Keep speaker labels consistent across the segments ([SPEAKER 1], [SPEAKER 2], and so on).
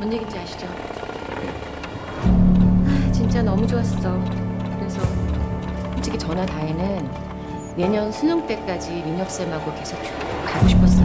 [SPEAKER 1] 뭔 얘기인지 아시죠? 아, 진짜 너무 좋았어. 그래서 솔직히 전화 다해는 내년 수능 때까지 민혁 쌤하고 계속 쭉 가고 싶었어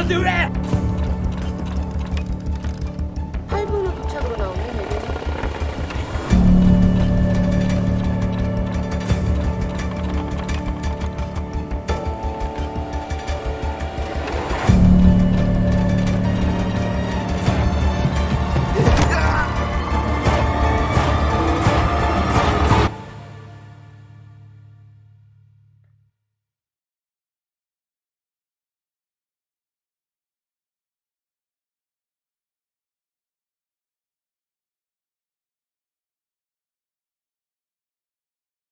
[SPEAKER 2] I'll do that!